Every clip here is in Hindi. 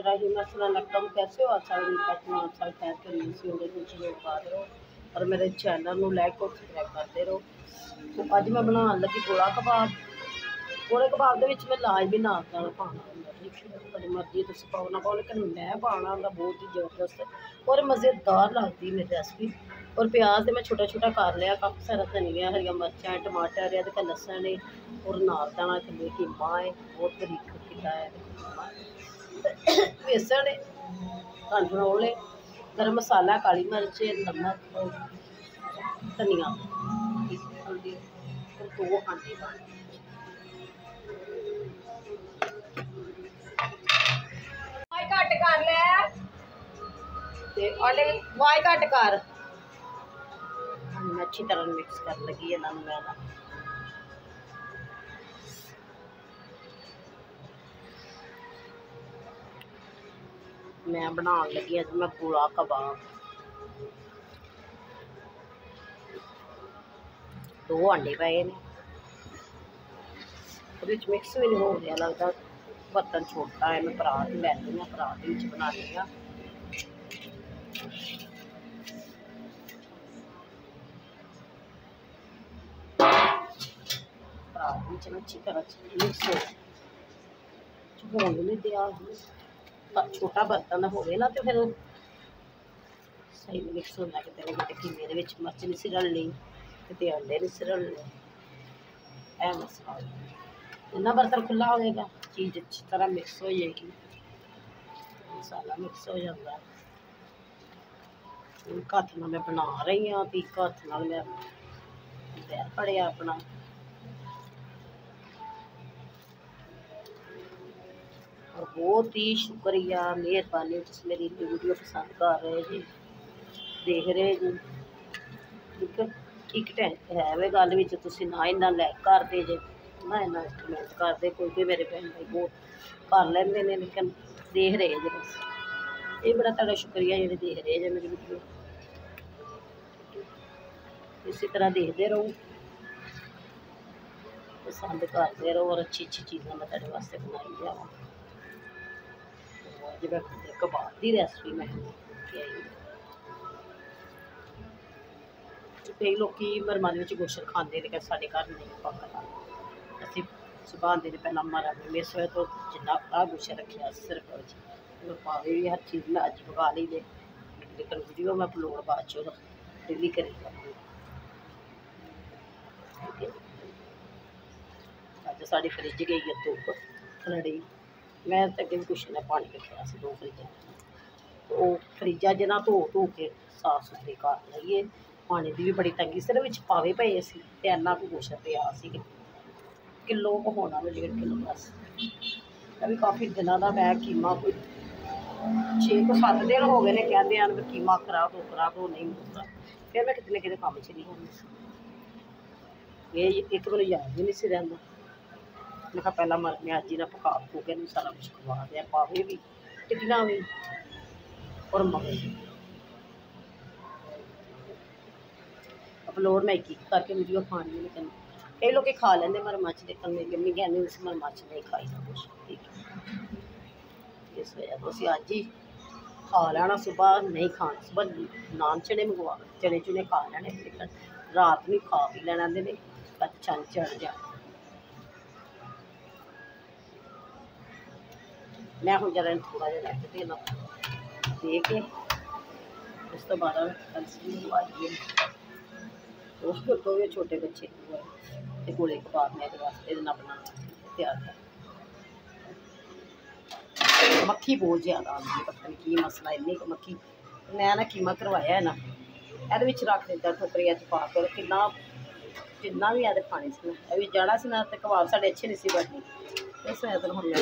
रही मसला लकम कैसे हो? अच्छा कटना अच्छा खैर करीब से उन्हें कुछ लोग पा रहे हो और मेरे चैनल में लाइक और सब्सक्राइब करते रहो। तो अज मैं बना लगी गोला कबाब। गोले कबाब के मैं लाजमी नाल पाना होंगे तो मर्ज़ी तुम पाओ ना पाओ, लेकिन मैं पाना होंगे बहुत ही ज़बरदस्त और मज़ेदार लगती मेरी रेसिपी और प्याज तो मैं छोटा छोटा कर लिया काफ़ी सारा धनिया, हरिया मिर्चा, टमाटर है लसन है। और नाल दाना कले है बहुत तरीक किया है। बेसन कॉर्नफ्लोर है गर्म मसाला काली मिर्च नमक धनिया अच्छी तरह मिक्स कर लगी है ना मैं मैं बना लगी अज मैं पूरा कबाब दो आंडे पाए ने मिक्स भी नहीं हो रहा लगता बर्तन छोटा है मैं परात ही लैनी हाँ परात बिच बना ली हाँ परात अच्छी तरह मिक्स हो होने नहीं दिया ਨਾ ਅੱਛੀ ਤਰ੍ਹਾਂ ਮਿਕਸ ਹੋ ਹੋਣ ਨਹੀਂ ਦਿਆ ਪਰ ਛੋਟਾ ਬਰਤਨ ਹੋਵੇ ਨਾ ਤੇ ਫਿਰ ਸਹੀ ਮਿਕਸ ਹੁੰਦਾ ਕਿਤੇ ਨਾ ਕਿਤੇ ਕਿ ਮੇਰੇ ਵਿੱਚ ਮਿਰਚ ਨਹੀਂ ਸੀ ਰਲਣੀ ਕਿਤੇ ਅੰਡੇ ਨਹੀਂ ਸੀ ਰਲਣੇ ਇਹ ਮਸਲਾ ਹੈ। ਜਿੰਨਾ ਬਰਤਨ ਖੁੱਲਾ ਹੋਵੇਗਾ ਚੀਜ਼ ਅੱਛੀ ਤਰ੍ਹਾਂ ਮਿਕਸ ਹੋ ਜਾਏਗੀ ਮਸਾਲਾ ਮਿਕਸ ਹੋ ਜਾਂਦਾ ਹੈ ਇੱਕ ਹੱਥ ਨਾਲ ਮੈਂ ਬਣਾ ਰਹੀ ਹਾਂ ਤੇ ਇੱਕ ਹੱਥ ਨਾਲ ਮੈਂ ਬੈਰ ਪੜਿਆ ਆਪਣਾ बहुत ही शुक्रिया मेहरबानी जिस मेरी वीडियो पसंद कर रहे जी देख रहे जी। ठीक है ठीक है वे गल ना इन्ना लाइक दे जे, ना इन्ना कमेंट करते कोई भी मेरे भैन भाई बहुत कर लेंगे ने, लेकिन देख रहे जी बस। ये बड़ा तड़ा शुक्रिया जो देख रहे जे मेरी वीडियो। इसी तरह देखते रहो। पसंद करते रहो और अच्छी अच्छी चीज़ें मैं तेरे वास्ते बनाई जावा। ਅੱਜ ਮੈਂ ਕਬਾਬ ਦੀ ਰੈਸਪੀ ਮੈਂ ਕਿ ਆਈ ਕਈ ਲੋਕੀ ਮਰਮਾਂ ਦੇ ਵਿੱਚ ਗੋਸ਼ਤ ਖਾਂਦੇ ਨੇ ਕਿ ਸਾਡੇ ਘਰ ਨਹੀਂ ਪੱਕਦਾ ਅਸੀਂ ਸੁਬਾਹ ਦੇ ਨੇ ਪਹਿਲਾਂ ਮਾਰਾ ਮਿਸ ਹੋਇਆ ਤੋਂ ਜਿੰਨਾ ਆ ਗੋਸ਼ਤ ਰੱਖਿਆ ਸਿਰਫ ਵਿੱਚ ਉਹ ਪਾਵੇ ਵੀ ਹਰ ਚੀਜ਼ ਮੈਂ ਅੱਜ ਪਕਾ ਲਈ ਦੇ ਲੇਕਿਨ ਵੀਡੀਓ ਮੈਂ ਅਪਲੋਡ ਬਾਅਦ ਚੋਂ ਡੇਲੀ ਕਰੀ ਕਰਾਂਗੀ ਠੀਕ ਹੈ ਅੱਜ ਸਾਡੀ ਫਰਿੱਜ ਗਈ ਹੈ ਧੁੱਪ ਖਲੜੀ ਮੈਂ ਤਾਂ ਅੱਗੇ ਕੁਛ ਨਾ ਪਾਣੀ ਰੱਖਿਆ ਸੀ, ਦੋ ਫਰਿੱਜਾਂ। ਉਹ ਫਰਿੱਜਾਂ ਜਿਹਨਾਂ ਧੋ ਧੋ ਕੇ ਸਾਫ਼ ਸੁਥਰੇ ਕਰ ਲਈਏ। ਪਾਣੀ ਦੀ ਵੀ ਬੜੀ ਤੰਗੀ ਸਿਰ ਵਿੱਚ ਪਾਵੇ ਪਏ ਸੀ ਤੇ ਇੰਨਾ ਕੁ ਕੁਛ ਪਿਆ ਸੀ ਕਿਲੋ ਕੁ ਹੋਣਾ ਵਾ ਡੇਢ ਕਿਲੋ ਬਸ। ਇਹ ਵੀ ਕਾਫੀ ਦਿਨਾਂ ਦਾ ਮੈਂ ਕੀਮਾ ਕੋਈ ਛੇ ਤੋਂ ਸੱਤ ਦਿਨ ਹੋ ਗਏ ਨੇ ਕਹਿੰਦੇ ਹਨ ਵੀ ਕੀਮਾ ਖਰਾਬ ਹੋ ਖਰਾਬ ਹੋ ਨਹੀਂ ਹੁੰਦਾ। ਫਿਰ ਮੈਂ ਕਿਤੇ ਨਾ ਕਿਤੇ ਕੰਮ 'ਚ ਨਹੀਂ ਹੁੰਦੀ ਸੀ। ਇਹ ਇੱਕ ਮੈਨੂੰ ਯਾਦ ਵੀ ਨਹੀਂ ਸੀ ਰਹਿੰਦਾ। ਮੈਂ ਕਿਹਾ ਪਹਿਲਾਂ ਮਰ ਮੈਂ ਅੱਜ ਹੀ ਨਾ ਪਕਾ ਪੂ ਕੇ ਇਹਨੂੰ ਸਾਰਾ ਕੁਝ ਖਵਾ ਦਿਆ ਪਾਵੇ ਵੀ ਟਿੱਡੀਆਂ ਵੀ ਔਰ ਮਗਰ ਵੀ ਅਪਲੋਡ ਮੈਂ ਇੱਕ ਇੱਕ ਕਰਕੇ ਵੀਡੀਓ ਪਾਣੀ ਨਹੀਂ ਕਰਨੀ ਕਈ ਲੋਕੀ ਖਾ ਲੈਂਦੇ ਮਰ ਮੱਛ ਦੇਖਣ ਮੇਰੀ ਮੰਮੀ ਕਹਿੰਦੀ ਸੀ ਮਰ ਮੱਛ ਨਹੀਂ ਖਾਈਦਾ ਕੁਛ ਠੀਕ ਹੈ ਇਸ ਵਜ੍ਹਾ ਤੋਂ ਅਸੀਂ ਅੱਜ ਹੀ ਖਾ ਲੈਣਾ ਸਵੇਰ ਨਹੀਂ ਖਾਣਾ ਸਵੇਰ ਨਾਨ ਚਣੇ ਮੰਗਵਾ ਚਣੇ ਚੁਣੇ ਖਾ ਲੈਣੇ ਲੇਕਿਨ ਰਾਤ ਨੂੰ ਖਾ ਵੀ ਲੈਣਾ ਦੇ ਮੈਂ ਹੁਣ ਜਰਾ ਥੋੜਾ ਜਿਹਾ ਰੱਖ ਦੇਣਾ ਦੇ ਕੇ ਉਸ ਤੋਂ ਬਾਅਦ ਕਲਸੀ ਨੂੰ ਲਵਾਈਏ ਉਸ ਤੋਂ ਤੋਂ ਵੀ ਛੋਟੇ ਬੱਚੇ ਨੂੰ ਹੈ ਤੇ ਗੋਲੇ ਕਬਾਬ ਮੈਂ ਇਹਦੇ ਵਾਸਤੇ ਇਹਦੇ ਨਾਲ ਬਣਾਉਣਾ ਤਿਆਰ ਕਰ ਮੱਖੀ ਬਹੁਤ ਜ਼ਿਆਦਾ ਆਉਂਦੀ ਹੈ ਪਤਾ ਨਹੀਂ ਕੀ ਮਸਲਾ ਇੰਨੀ ਕੁ ਮੱਖੀ ਮੈਂ ਨਾ ਕੀਮਾ ਕਰਵਾਇਆ ਹੈ ਨਾ ਇਹਦੇ ਵਿੱਚ ਰੱਖ ਦਿੱਤਾ ਟੋਕਰੀਆਂ 'ਚ ਪਾ ਕੇ ਕਿੰਨਾ ਜਿੰਨਾ ਵੀ ਇਹਦੇ ਖਾਣੇ ਸੀ ਨਾ ਇਹ ਵੀ ਜਾਣਾ ਸੀ ਨਾ ਤੇ ਕਬਾਬ ਸਾਡੇ ਅੱਛੇ ਨਹੀਂ ਸੀ ਬਣਨੇ ਇਸ ਵਜ੍ਹਾ ਤੋਂ ਹੁਣ ਮੈਂ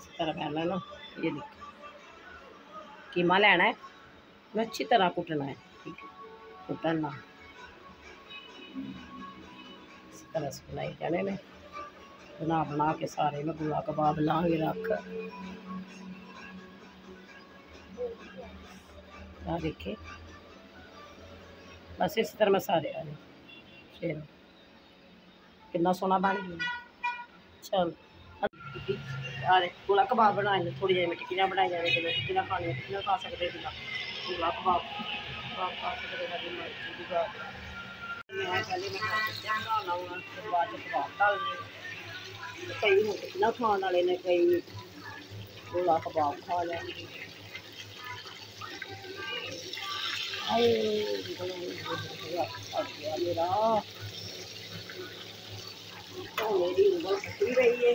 इस तरह मैंने ना ये देखिए कीमा लेना है, मैं अच्छी तरह कुटना है, ठीक है, कुटना। इस तरह से बनाए जाने ने। बना बना के सारे में गुला कबाब ला के रख देखे। बस इस तरह मैं सारे आ फिर कितना सोना बन गया? चल। गोला कबाब बनाए थोड़ी जी में टिक्कियाँ बनाई जाए जिन्हें टिक्कियाँ खाने टिक्कियाँ खा सकते जिला गोला कबाब कबाब खा सकते कई हूँ टिक्कियाँ खाने वाले ने, कई गोला कबाब खा लिया मेरा। तो मेरी उम्र घटी रही है।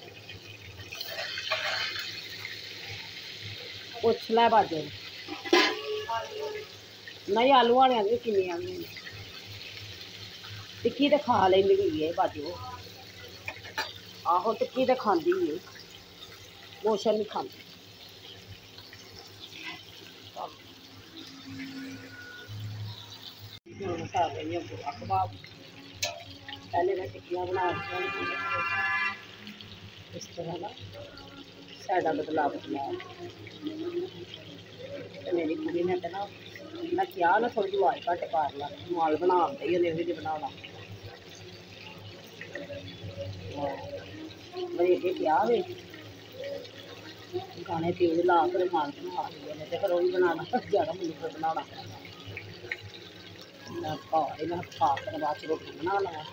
उछला बाजे नहीं आलू आने आदमी कि टिक्की तो खा लेंदी हुई है बाजू आहो टिक्की तो, तो खाती है। मोशन नहीं खाती पहले मैं टिक्कियाँ बना इस तरह ना। ਹਾਂ ਬੁਰਾ ਕਬਾਬ ਪਹਿਲੇ ਮੈਂ ਟਿੱਕੀਆਂ ਬਣਾ ਰਹੀਆਂ ਇਸ ਤਰ੍ਹਾਂ ਨਾ ਸਾਡਾ ਬਦਲਾਅ ਬਦਲਾਅ ਤੇ ਮੇਰੀ ਕੁੜੀ ਨੇ ਕਹਿੰਦਾ ਮੈਂ ਕਿਹਾ ਨਾ ਥੋੜੀ ਜਿਹੀ ਆਵਾਜ਼ ਘੱਟ ਕਰ ਲਾ ਮਾਲ ਬਣਾਉਂਦਾ ਹੀ ਉਹਨੇ ਇਹੋ ਜਿਹੀ ਬਣਾਉਣਾ ਮੈਂ ਇਹ ਕਿਹਾ ਵੇ ਗਾਣੇ ਤੇ ਉਹ ਲਾ ਕੇ ਮਾਲ ਬਣਾ ਲਈਏ ਨੇ ਤੇ ਫਿਰ ਉਹ ਵੀ ਬਣਾਉਣਾ ਜ਼ਿਆਦਾ ਮੈਨੂੰ ਫਿਰ ਬਣਾਉਣਾ ਪੈਂਦਾ ਮੈਂ ਘਰ ਇਹਨਾਂ ਖਾ ਕੇ ਬਾਅਦ ਚ ਰੋਟੀ ਬਣਾ ਲਵਾਂ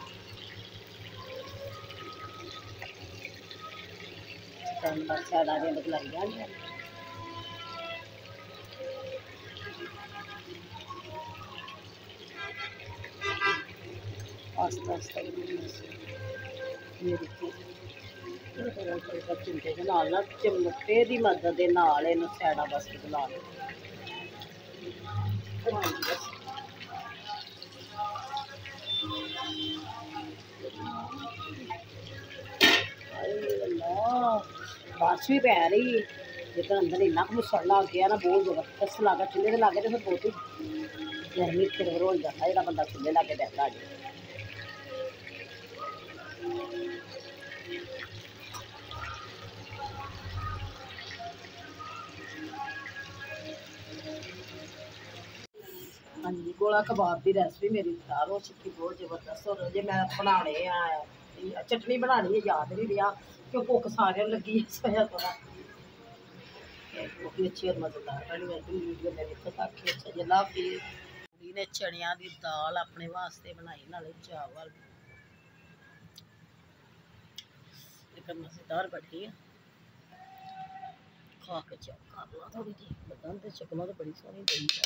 ਤਾਂ ਬਸ ਸਾਡਾ ਦੇ ਲੱਗ ਜਾਂਦੇ ਆਸਤਾ ਆਸਤਾ ਮੇਰੀ ਕੀ ਚਿਮਟੇ ਦੇ ਨਾਲ ਨਾ ਚਿਮਟੇ ਦੀ ਮਦਦ ਦੇ ਨਾਲ ਇਹਨੂੰ ਸਾਈਡਾਂ ਬਸ ਬਣਾ ਲਓ ਘੁਮਾਈ ਬਸ ਬਾਰਿਸ਼ ਵੀ ਪੈ ਰਹੀ ਹੈ ਜੇਕਰ ਅੰਦਰ ਇੰਨਾ ਕੁ ਮੁਸੜ ਲੱਗ ਗਿਆ ਨਾ ਬਹੁਤ ਜ਼ਬਰਦਸਤ ਲੱਗਾ ਚੁੱਲ੍ਹੇ ਦੇ ਲਾਗੇ ਤੇ ਫਿਰ ਬਹੁਤ ਹੀ ਗਰਮੀ ਫਿਰ ਹੋ ਜਾਂਦਾ ਜਿਹੜਾ ਬੰਦਾ ਚੁੱਲ੍ਹੇ ਲਾਗੇ ਬੈਠਾ ਜੀ ਹਾਂਜੀ ਗੋਲਾ ਕਬਾਬ ਦੀ ਰੈਸਪੀ ਮੇਰੀ ਤਿਆਰ ਹੋ ਚੁੱਕੀ ਬਹੁਤ ਜ਼ਬਰਦਸਤ ਹੋ ਜੇ ਮੈਂ ਬਣਾਉਣੇ ਆ ਇਹ ਚਟਨੀ ਬਣਾਉਣੀ ਹੈ ਯਾਦ ਨਹੀਂ ਰਿਹਾ ਕਿਉਂ ਭੁੱਖ ਸਾਰਿਆਂ ਨੂੰ ਲੱਗੀ ਹੈ ਸੋਇਆ ਥੋੜਾ ਬਹੁਤ ਅੱਛੀ ਔਰ ਮਜ਼ੇਦਾਰ ਬਣੀ ਹੈ ਤੇ ਵੀਡੀਓ ਮੇਰੇ ਇੱਥੇ ਤੱਕ ਹੀ ਅੱਛਾ ਜਿਹਾ ਵੀ ਕੁੜੀ ਨੇ ਚਣਿਆਂ ਦੀ ਦਾਲ ਆਪਣੇ ਵਾਸਤੇ ਬਣਾਈ ਨਾਲੇ ਚਾਵਲ ਇੱਕ ਮਜ਼ੇਦਾਰ ਬਣੀ ਹੈ ਖਾ ਕੇ ਚੈੱਕ ਕਰ ਲਾ ਥੋੜੀ ਜਿਹੀ ਬਦਾਂ ਤੇ ਚਕਮਾ ਤਾਂ ਬੜੀ ਸੋਹਣੀ ਪਈ ਹੈ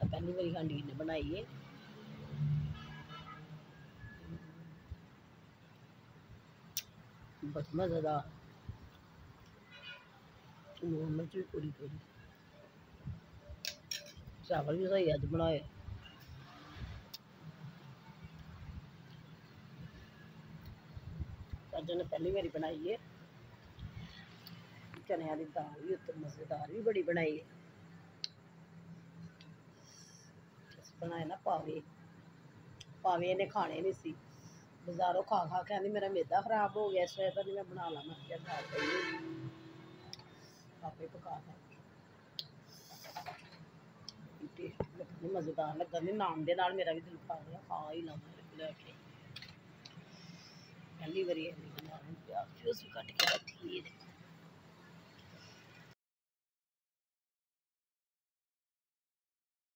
ਤਾਂ ਪਹਿਲੀ ਵਾਰੀ ਸਾਡੀ ਨੇ ਬਣਾਈ ਹੈ बसमा ज़्यादा पूरी पूरी चावल भी सही अज बनाए। पहली बारी बनाई है। चने की दाल भी उत्तर मज़ेदार भी बड़ी बनाई है। बनाए ना पावे। पावे इन्हें खाने नहीं सी। ਬਾਜ਼ਾਰੋਂ ਖਾ ਖਾ ਕੇ ਕਹਿੰਦੀ ਮੇਰਾ ਮੇਦਾ ਖਰਾਬ ਹੋ ਗਿਆ ਇਸ ਵੇਲੇ ਤਾਂ ਨਹੀਂ ਮੈਂ ਬਣਾ ਲਾ ਮੈਂ ਕਿਹਾ ਖਾ ਪਈ ਆਪੇ ਪਕਾ ਲੈ ਟੇਸਟ ਲੱਗਣੀ ਮਜ਼ੇਦਾਰ ਲੱਗਣ ਦੀ ਨਾਨ ਦੇ ਨਾਲ ਮੇਰਾ ਵੀ ਦਿਲ ਕਰ ਰਿਹਾ ਖਾ ਹੀ ਲਵਾਂ ਲੈ ਕੇ ਪਹਿਲੀ ਵਾਰੀ ਇਹ ਬਣਾ ਰਹੀ ਪਿਆਜ਼ ਵੀ ਅਸੀਂ ਕੱਟ ਕੇ ਰੱਖੀ ਹੈ